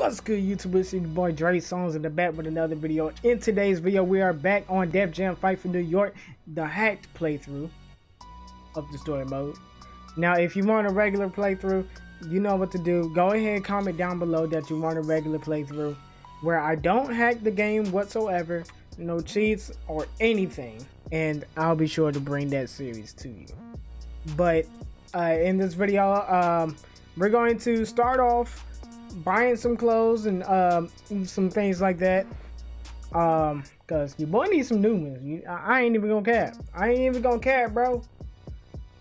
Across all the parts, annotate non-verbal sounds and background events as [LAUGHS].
What's good YouTube? It's your boy Dre Songz in the back with another video. In today's video, we are back on Def Jam Fight for New York, the hacked playthrough of the story mode. Now, if you want a regular playthrough, you know what to do. Go ahead, comment down below that you want a regular playthrough where I don't hack the game whatsoever, no cheats or anything, and I'll be sure to bring that series to you. But uh, in this video, um, we're going to start off buying some clothes and um, some things like that. Um, cause your boy needs some new ones. I, ain't even gonna cap. I ain't even gonna cap, bro.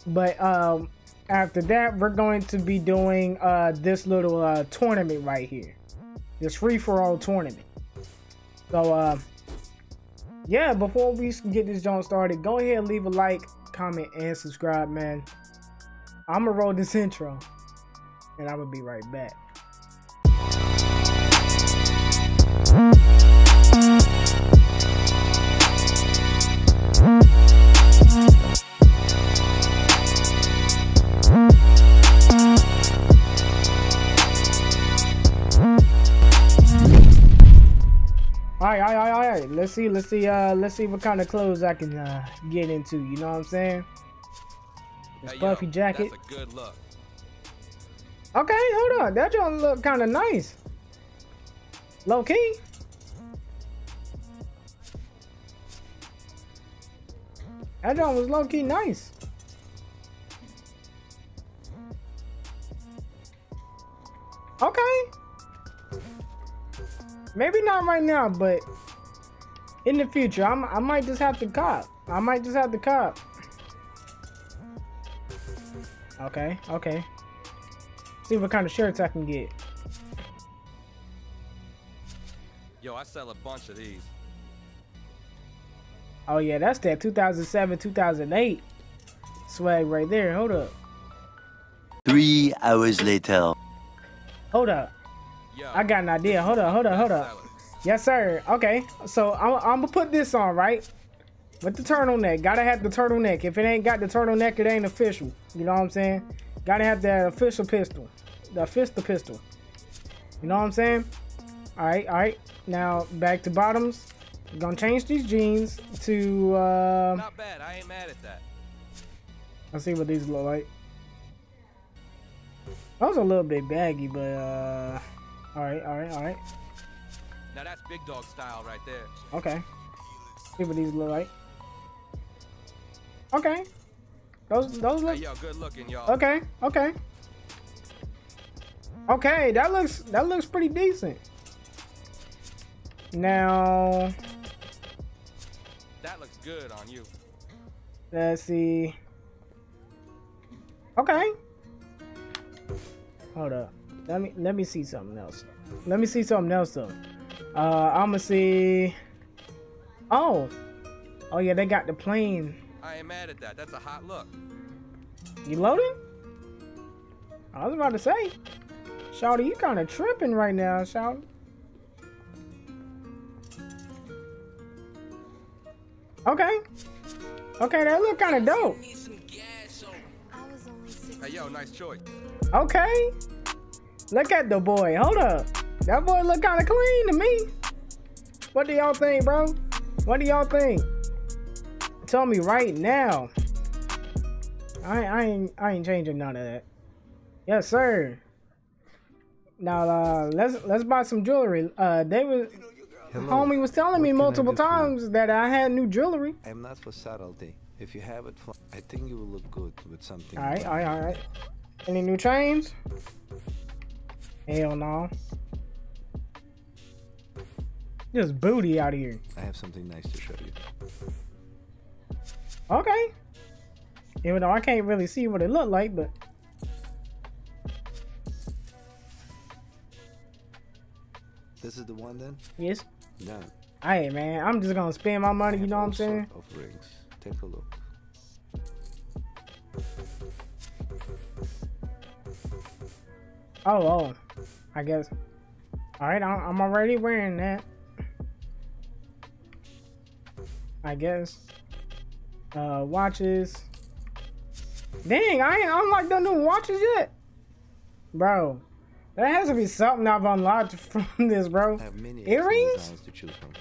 But um, after that, we're going to be doing uh this little uh tournament right here, this free for all tournament. So uh, yeah. Before we get this joint started, go ahead and leave a like, comment, and subscribe, man. I'ma roll this [LAUGHS] intro, and I'm gonna be right back. Alright, alright, alright, alright. Let's see, let's see, uh, let's see what kind of clothes I can uh, get into. You know what I'm saying? This Hey, puffy yo, jacket. That's a good look. Okay, hold on. That don't look kind of nice. Low key. That joint was low key nice. Okay. Maybe not right now, but in the future, I'm, I might just have to cop. I might just have to cop. Okay, okay. See what kind of shirts I can get. Yo, I sell a bunch of these. Oh yeah, that's that 2007, 2008 swag right there. Hold up, Three hours later. hold up. I got an idea. Hold up, hold up, hold up. Yes, sir. Okay, so I'm, I'm gonna put this on right with the turtleneck. Gotta have the turtleneck. If it ain't got the turtleneck, it ain't official. You know what I'm saying? Gotta have that official pistol, the official pistol. You know what I'm saying? All right, all right. Now back to bottoms. Gonna change these jeans to. Uh, Not bad. I ain't mad at that. Let's see what these look like. Those a little bit baggy, but uh, all right, all right, all right. Now that's big dog style right there. Okay. See what these look like. Okay. Those those Hey, look yo, good looking, y'all. okay. Okay. Okay, that looks that looks pretty decent. Now That looks good on you. let's see. Okay. Hold up. Let me let me see something else. Let me see something else though. Uh, I'ma see. Oh, oh yeah, they got the plane. I ain't mad at that. That's a hot look. You loading? I was about to say, Shawty, you kind of tripping right now, Shawty. Okay. Okay, that look kind of dope. Hey, yo, nice choice. Okay. Look at the boy. Hold up. That boy look kind of clean to me. What do y'all think, bro? What do y'all think? Tell me right now. I, I ain't I ain't changing none of that. Yes, sir. Now uh, let's let's buy some jewelry. Uh, they was homie was telling me What I multiple times that I had new jewelry. I'm not for subtlety. If you have it, for, I think you will look good with something. All right, all right, all right. Any new chains? Hell no. Just booty out here. I have something nice to show you. Okay. Even though I can't really see what it looked like, but This is the one then? yes. Done. Hey man, I'm just gonna spend my money. You know what I'm saying? sort Of rings. Take a look. Oh, oh. I guess. All right, I'm already wearing that. I guess. Uh, watches. Dang, I ain't unlocked the new watches yet, bro. There has to be something I've unlocked [LAUGHS] from this, bro. I have many Earrings? to choose from.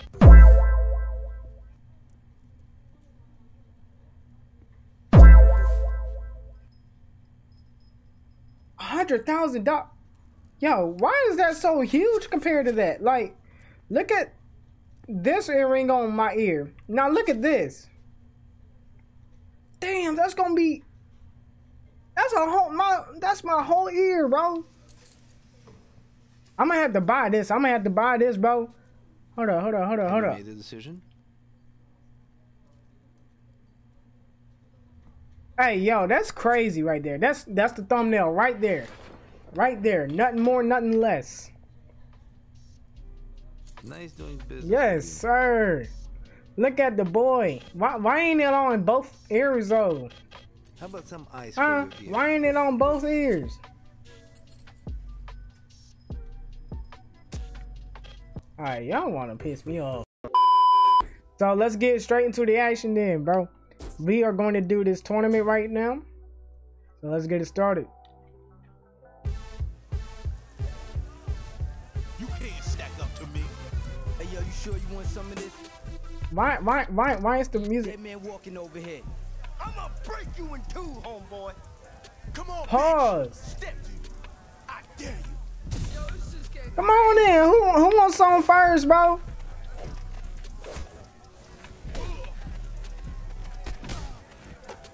A hundred thousand dollars. Yo, why is that so huge compared to that? Like, look at this earring on my ear. Now look at this. Damn, that's gonna be. That's a whole my. That's my whole ear, bro. I'm gonna have to buy this. I'm gonna have to buy this, bro. Hold up, hold up, hold up, hold up. made a decision? Hey, yo, that's crazy right there. That's that's the thumbnail right there, right there. Nothing more, nothing less. Nice doing business. Yes, sir. Look at the boy. Why why ain't it on both ears though? How about some ice Huh? for your beer? Why ain't it on both ears? Alright, y'all wanna piss me off. So let's get straight into the action then, bro. We are going to do this tournament right now. So let's get it started. Some of this? Why why why why is the music That man walking over here. I'ma break you in two, homeboy. Come on, Pause. bitch. Step you. I dare you. Come on in. Who who wants some first, bro?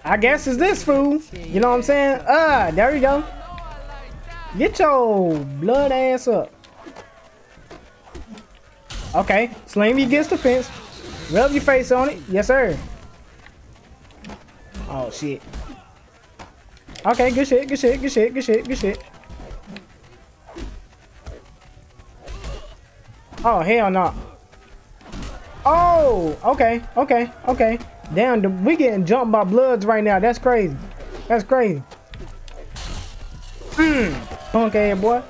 I guess it's this fool. You know what I'm saying? Ah, there you go. Get your blood ass up. Okay, slam you against the fence. Rub your face on it. Yes, sir. Oh shit. Okay, good shit, good shit, good shit, good shit, good shit. Oh hell no. Oh, okay, okay, okay. Damn, we getting jumped by bloods right now. That's crazy. That's crazy. Mmm, punk ass boy.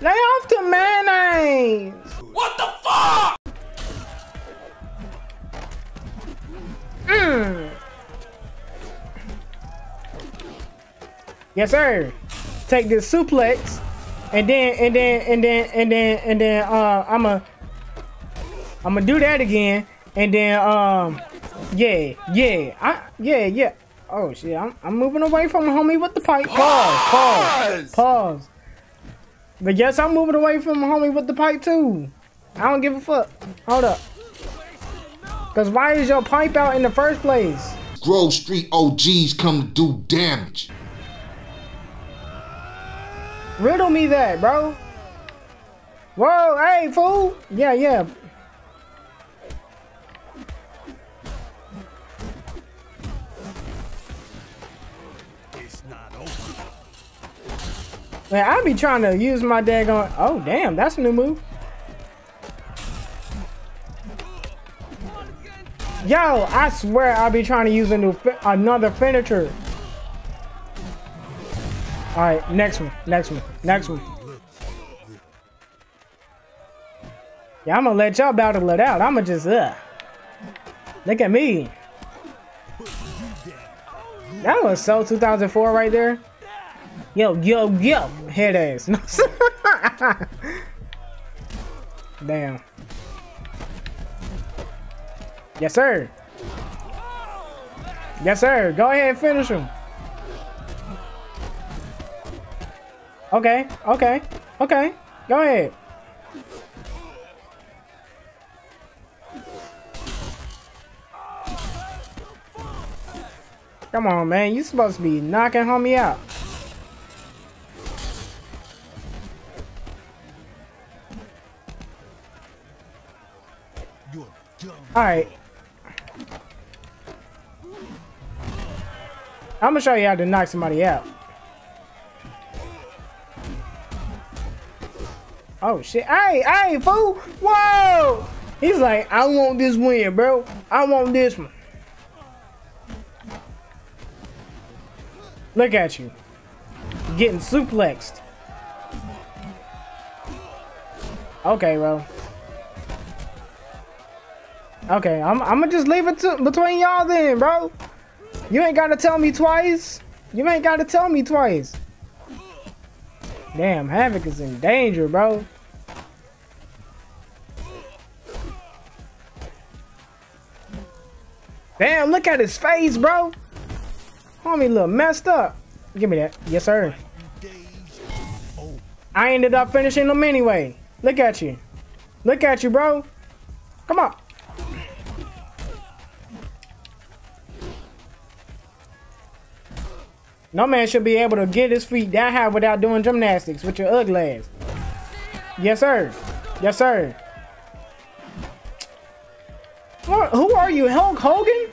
Lay off the mayonnaise. What the fuck? Mmm. Yes, sir. Take this suplex, and then and then and then and then and then uh, I'm a I'm gonna do that again, and then um, yeah, yeah, I yeah yeah. Oh shit, I'm I'm moving away from homie with the pipe. Pause, pause, pause. But yes, I'm moving away from homie with the pipe too. I don't give a fuck. Hold up. Cause why is your pipe out in the first place? Grove Street OGs come to do damage. Riddle me that, bro. Whoa, hey, fool. Yeah, yeah. Man, I be trying to use my daggone. Oh, damn, that's a new move. Yo, I swear I'll be trying to use a new another finisher. All right, next one, next one, next one. Yeah, I'm gonna let y'all battle it out. I'ma just uh. Look at me. That was so 2004 right there. Yo, yo, yo, head ass. [LAUGHS] Damn. Yes, sir. Yes, sir. Go ahead and finish him. Okay, okay, okay. Go ahead. Come on, man. You supposed to be knocking homie out. You're dumb. All right. I'm gonna show you how to knock somebody out. Oh shit! Hey, hey, fool! Whoa! He's like, I want this win, bro. I want this one. Look at you, getting suplexed. Okay, bro. Okay, I'm, I'm gonna just leave it to, between y'all then, bro. You ain't gotta tell me twice. You ain't gotta tell me twice. Damn, Havoc is in danger, bro. Damn, look at his face, bro. Homie look messed up. Give me that. Yes, sir. I ended up finishing them anyway. Look at you. Look at you, bro. Come on. No man should be able to get his feet that high without doing gymnastics with your ugly ass. Yes, sir. Yes, sir. What, who are you, Hulk Hogan?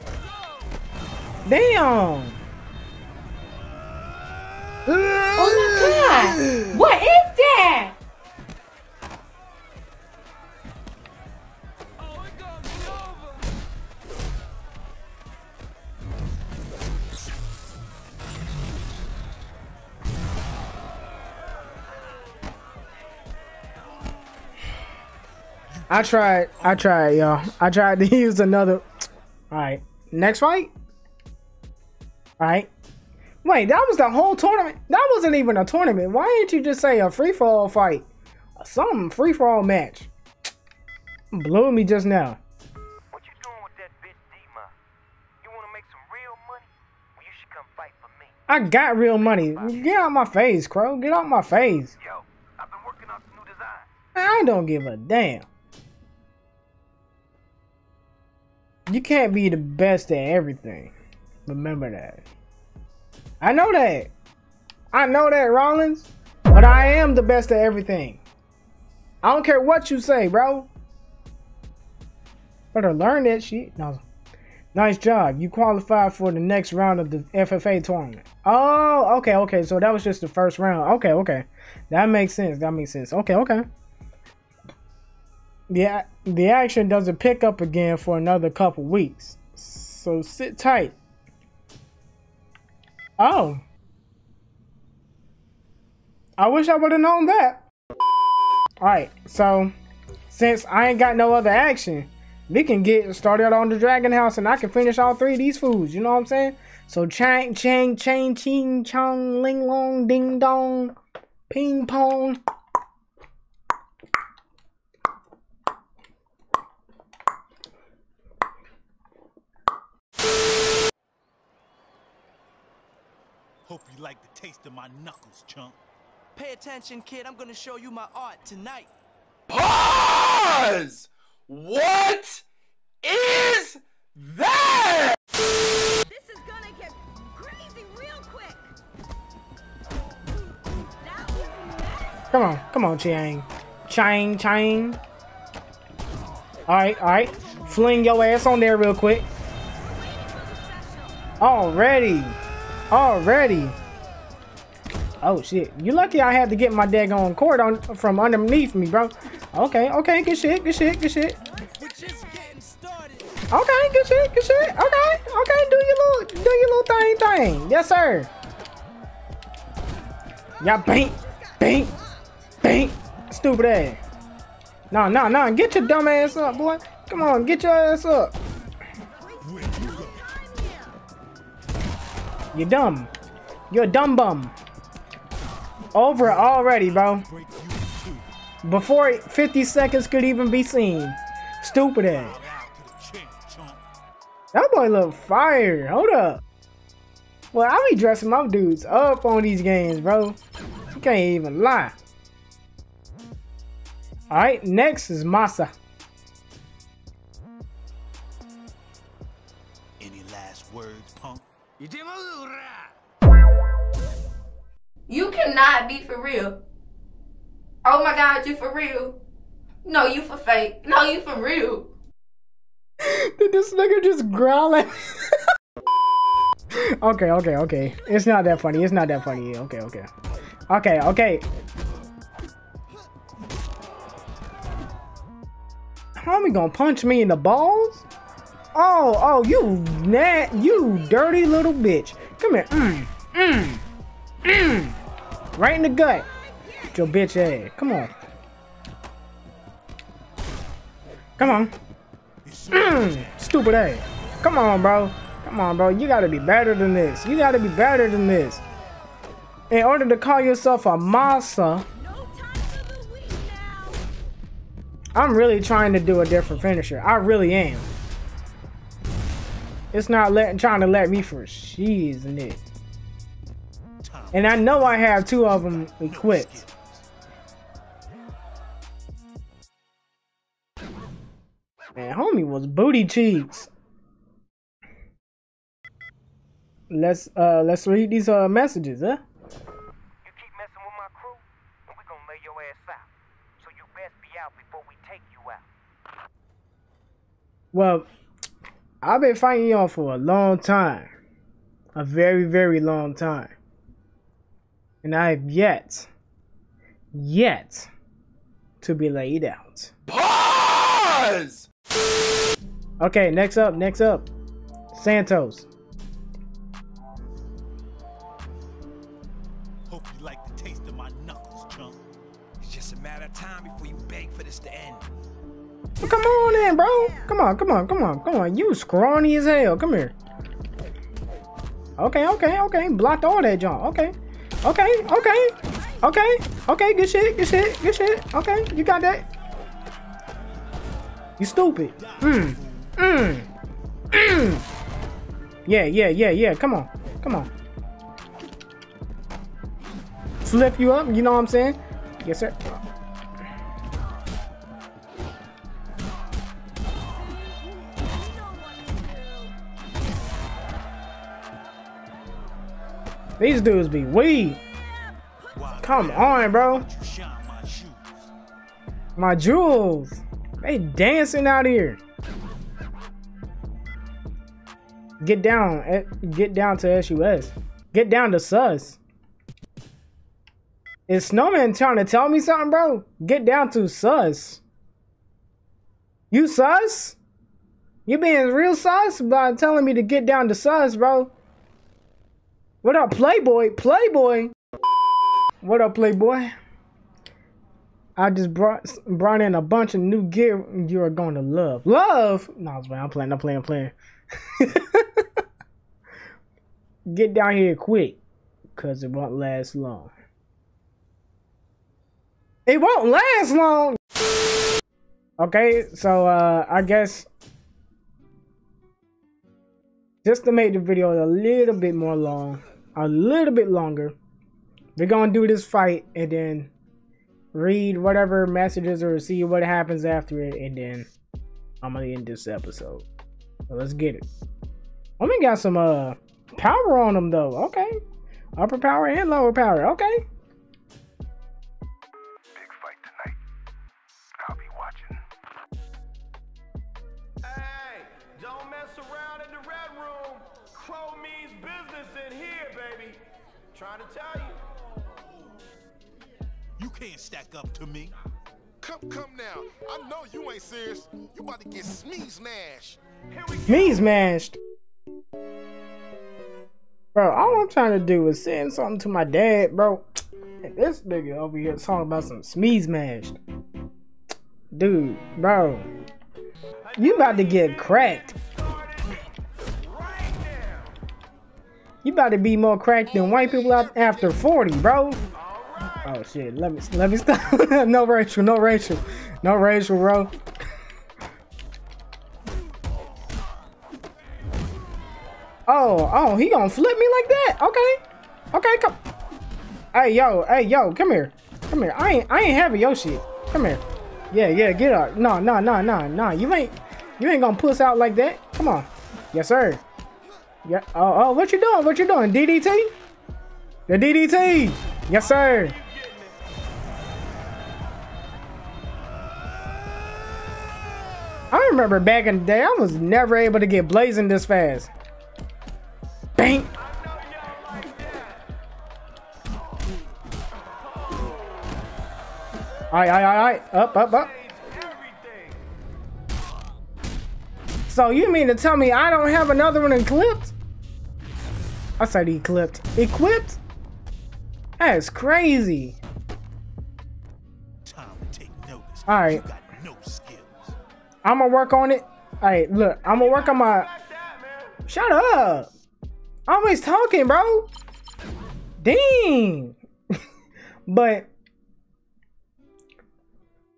Damn. Oh my god! What is that? I tried. I tried, y'all. I tried to [LAUGHS] use another. All right. Next fight. All right. Wait, that was the whole tournament. That wasn't even a tournament. Why didn't you just say a free for all fight? Some free for all match. Blew me just now. What you doing with that bitch D-Mob? You wanna make some real money? Well, you should come fight for me. I got real money. Get out my face, Crow. Get out my face. Yo, I've been working on some new design. I don't give a damn. You can't be the best at everything. Remember that. I know that. I know that, Rollins. But I am the best at everything. I don't care what you say, bro. Better learn that shit. No. Nice job. You qualified for the next round of the FFA tournament. Oh, okay, okay. So that was just the first round. Okay, okay. That makes sense. That makes sense. Okay, okay. The, the action doesn't pick up again for another couple weeks. So sit tight. Oh. I wish I would have known that. Alright, so since I ain't got no other action, we can get started on the Dragon House and I can finish all three of these foods. You know what I'm saying? So chang, chang, chang, ching, chong, ling, long, ding, dong, ping, pong. Hope you like the taste of my knuckles, chump. Pay attention, kid. I'm gonna show you my art tonight. Pause! What is that? This is gonna get crazy real quick. That was mess. Come on, come on, Chang. Chang, Chang. Alright, alright. Fling your ass on there real quick. Already. Already. Oh shit. You lucky I had to get my daggone cord on from underneath me, bro. Okay, okay, good shit, good shit, good shit. Okay, good shit, good shit. Okay, okay, do your little do your little thing thing. Yes, sir. Yeah, bink, bink, bink. Stupid ass. No, no, no. Get your dumb ass up, boy. Come on, get your ass up. You dumb. You're a dumb bum. Over already, bro. Before 50 seconds could even be seen. Stupid ass. That boy look fire. Hold up. Well, I be dressing my dudes up on these games, bro. You can't even lie. Alright, next is Masa. You cannot be for real. Oh my god, you for real. No, you for fake. No, you for real. [LAUGHS] Did this nigga just growl at [LAUGHS] Okay, okay, okay. It's not that funny. It's not that funny. Okay, okay. Okay, okay. Homie gonna punch me in the balls? Oh, oh, you nat, you dirty little bitch. Come here. Mm, mm, mm. Right in the gut. Get your bitch ass. Come on. Come on. Mm, stupid ass. Come on, bro. Come on, bro. You gotta be better than this. You gotta be better than this. In order to call yourself a massa, I'm really trying to do a different finisher. I really am. It's not letting trying to let me for she's it. And I know I have two of them equipped. Man, homie was booty cheeks. Let's uh let's read these uh messages, huh? You keep messing with my crew, and we gonna lay your ass out. So you best be out before we take you out. Well, I've been fighting y'all for a long time. A very, very long time. And I have yet, yet to be laid out. Pause! Okay, next up, next up. Santos. Hope you like the taste of my knuckles, chump. It's just a matter of time before you beg for this to end. Well, come on in, bro. Come on, come on, come on, come on. You scrawny as hell. Come here. Okay, okay, okay. Blocked all that junk. Okay. Okay, okay. Okay. Okay, good shit, good shit, good shit. Okay, you got that. You stupid. Mm. Mm. Mm. Yeah, yeah, yeah, yeah. Come on. Come on. Flip you up, you know what I'm saying? Yes, sir. These dudes be weak. Come on, bro. My jewels. They dancing out here. Get down. eh, Get down to SUS. Get down to sus. Is Snowman trying to tell me something, bro? Get down to sus. You sus? You being real sus by telling me to get down to sus, bro? What up, Playboy? Playboy? What up, Playboy? I just brought brought in a bunch of new gear you are going to love. Love? No. I'm playing. I'm playing. I'm playing. [LAUGHS] Get down here quick, cause it won't last long. It won't last long. Okay, so uh, I guess just to make the video a little bit more long, a little bit longer, we're gonna do this fight and then read whatever messages or see what happens after it, and then I'm gonna end this episode. So let's get it. We got some uh power on them though. Okay, upper power and lower power. Okay. Trying to tell you. You can't stack up to me. Come, come now. I know you ain't serious. You about to get sneeze nash. Me smashed. Bro, all I'm trying to do is send something to my dad, bro. And this nigga over here talking about some smee smashed. Dude, bro. You about to get cracked. About to be more cracked than white people out after 40, bro. Oh shit, let me let me stop. [LAUGHS] no Rachel, no Rachel. No Rachel, bro. Oh, oh, he gonna flip me like that? Okay. Okay, come. Hey, yo, hey, yo, come here. Come here. I ain't I ain't having your shit. Come here. Yeah, yeah, get up. No, no, no, no, no. You ain't you ain't gonna puss out like that. Come on. Yes, sir. Yeah. Oh, oh, what you doing? What you doing? DDT? The DDT. Yes, sir. I remember back in the day, I was never able to get blazing this fast. Bang! Alright, alright, alright. Up, up, up. So you mean to tell me I don't have another one equipped? I said equipped. Equipped? Crazy. To take notice. Alright. No skills. I'm gonna work on it. Alright, look, I'm gonna work on my. Shut up! Always talking, bro. Dang. [LAUGHS] but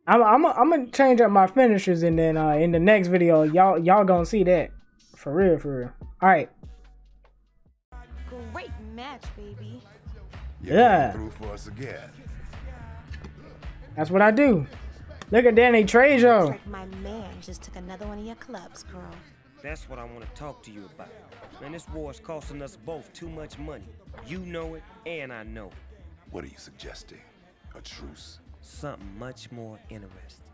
I'm I'm I'm gonna change up my finishers and then uh in the next video y'all y'all gonna see that for real for real. All right. Great match, baby. You Yeah. through for us again. That's what I do. Look at Danny Trejo. Looks like my man just took another one of your clubs, girl. That's what I want to talk to you about. Man, this war is costing us both too much money. You know it, and I know it. What are you suggesting? A truce? Something much more interesting.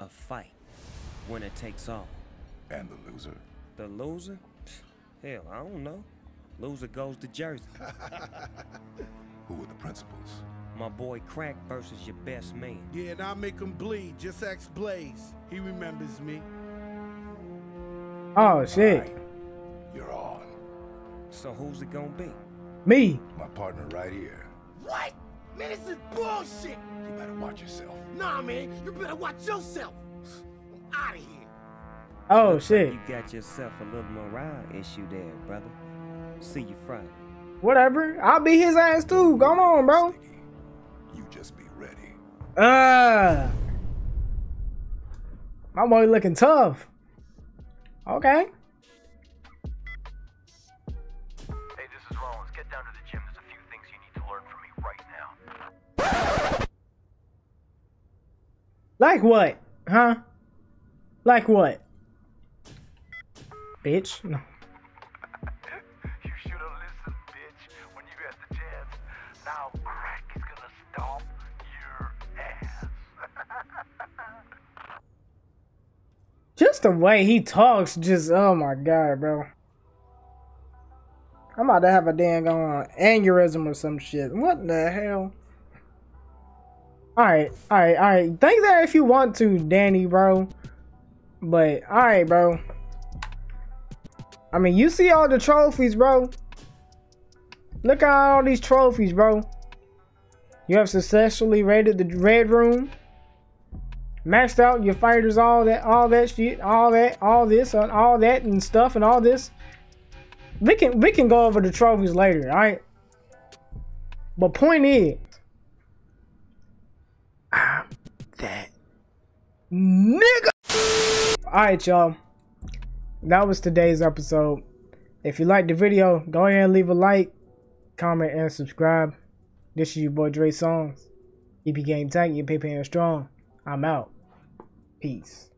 A fight. Winner takes all. And the loser? The loser? Hell, I don't know. Loser goes to Jersey. [LAUGHS] Who are the principals? My boy Crack versus your best man. Yeah, and I'll make him bleed. Just ask Blaze. He remembers me. Oh shit. You're on. So who's it gonna be? Me. My partner right here. What? Man, this is bullshit. You better watch yourself. Nah, man, you better watch yourself. I'm out of here. Oh Looks like shit. You got yourself a little morale issue there, brother. See you Friday. Whatever. I'll be his ass too. Come on, bro. You just be ready. Uh my boy looking tough. Okay. Hey, this is Rollins. Get down to the gym. There's a few things you need to learn from me right now. Like what? Huh? Like what? Bitch. No. The way he talks, just oh my god, bro. I'm about to have a damn going aneurysm or some shit. What the hell? Alright, alright, alright. Think that if you want to, Danny, bro. But alright, bro. I mean, you see all the trophies, bro. Look at all these trophies, bro. You have successfully raided the red room maxed out your fighters, all that, all that shit, all that, all this, all that and stuff and all this. We can we can go over the trophies later, all right? But point is, I'm that nigga. All right, y'all. That was today's episode. If you liked the video, go ahead and leave a like, comment, and subscribe. This is your boy Dre Songz. EP Game Tank, your paper strong. I'm out. Peace.